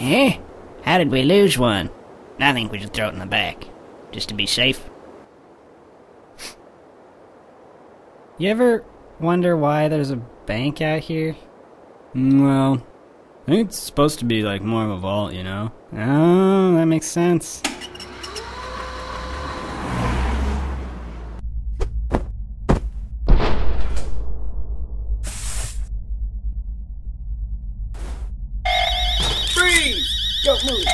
Eh? How did we lose one? I think we should throw it in the back, just to be safe. You ever wonder why there's a bank out here? Mm, Well, I think it's supposed to be like more of a vault, you know? Oh, that makes sense. Freeze! Don't move.